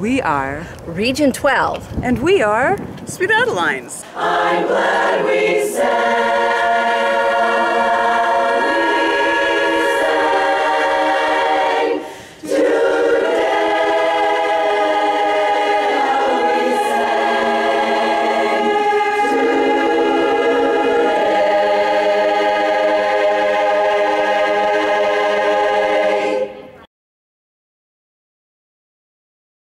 We are Region 12. And we are Sweet Adelines.